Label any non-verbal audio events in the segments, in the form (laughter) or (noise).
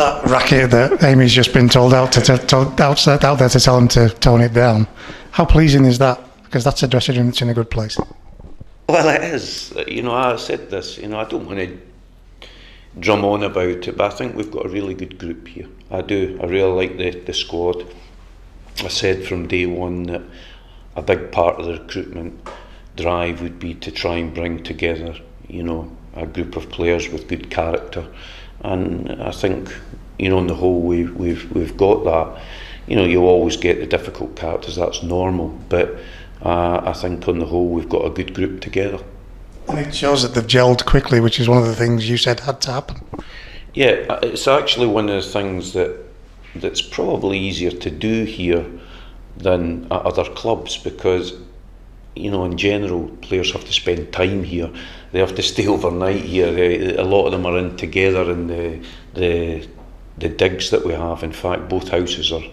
That racket that Amy's just been told out to, to, to out, out there to tell him to tone it down. How pleasing is that? Because that's a dressing room that's in a good place. Well, it is. You know, I said this. You know, I don't want to drum on about it, but I think we've got a really good group here. I do. I really like the, the squad. I said from day one that a big part of the recruitment drive would be to try and bring together, you know, a group of players with good character, and I think, you know, on the whole, we've we've we've got that. You know, you always get the difficult characters. That's normal, but uh, I think on the whole, we've got a good group together. And it shows that they've gelled quickly, which is one of the things you said had to happen. Yeah, uh, it's actually one of the things that that's probably easier to do here than at other clubs because you know in general players have to spend time here. They have to stay overnight here. They, a lot of them are in together in the the the digs that we have. In fact both houses are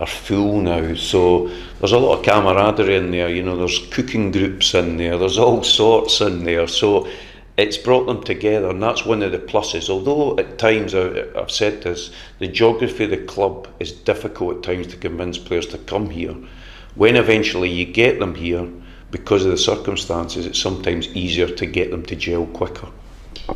are full now. So there's a lot of camaraderie in there. You know there's cooking groups in there. There's all sorts in there. So it's brought them together, and that's one of the pluses. Although at times I've said this, the geography of the club is difficult at times to convince players to come here. When eventually you get them here, because of the circumstances, it's sometimes easier to get them to jail quicker.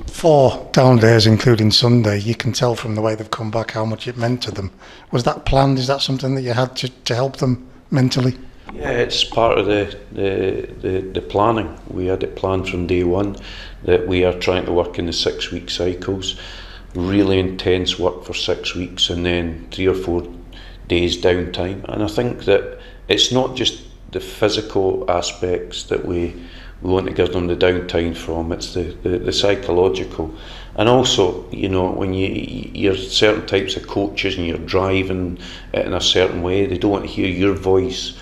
Four down days, including Sunday, you can tell from the way they've come back how much it meant to them. Was that planned? Is that something that you had to, to help them mentally? Yeah, it's part of the, the, the, the planning. We had it planned from day one that we are trying to work in the six week cycles, really intense work for six weeks and then three or four days downtime. And I think that it's not just the physical aspects that we, we want to give them the downtime from, it's the, the, the psychological. And also, you know, when you, you're certain types of coaches and you're driving in a certain way, they don't want to hear your voice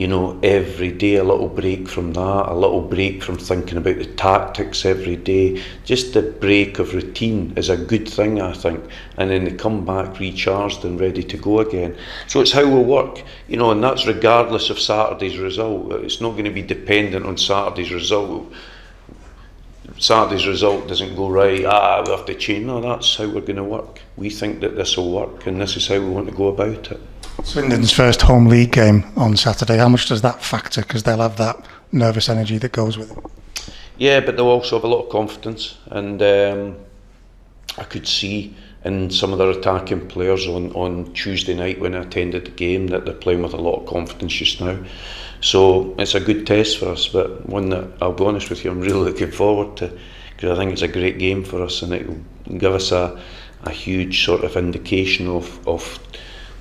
you know, every day a little break from that, a little break from thinking about the tactics every day. Just the break of routine is a good thing, I think. And then they come back recharged and ready to go again. So it's how we work, you know, and that's regardless of Saturday's result. It's not going to be dependent on Saturday's result. Saturday's result doesn't go right, ah, we have to change. No, that's how we're going to work. We think that this will work, and this is how we want to go about it. Swindon's first home league game on Saturday. How much does that factor? Because they'll have that nervous energy that goes with it. Yeah, but they'll also have a lot of confidence, and um, I could see in some of their attacking players on, on Tuesday night when I attended the game that they're playing with a lot of confidence just now. So it's a good test for us, but one that I'll be honest with you, I'm really (laughs) looking forward to because I think it's a great game for us and it will give us a, a huge sort of indication of, of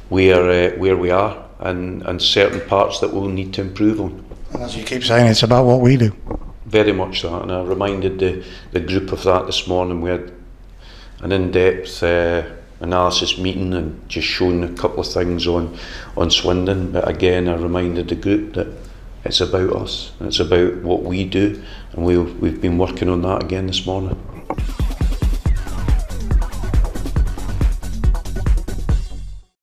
where uh, where we are and, and certain parts that we'll need to improve on. And as you keep saying, it's about what we do. Very much that, and I reminded the, the group of that this morning. We had an in-depth uh, analysis meeting and just shown a couple of things on on Swindon. But again, I reminded the group that it's about us. It's about what we do, and we we've been working on that again this morning.